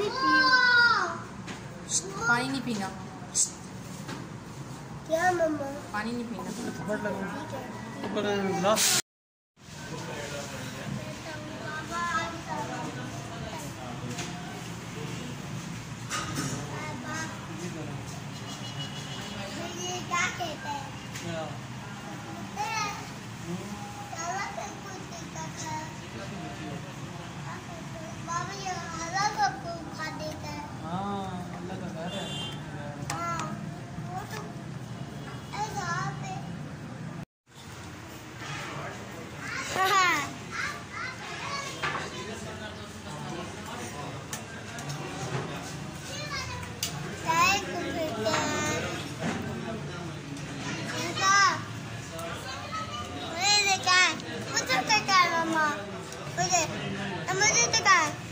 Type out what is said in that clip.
पानी पियो पानी नहीं पीना। क्या मम्मा? पानी नहीं पीना। Yeah. मुझे तो कहा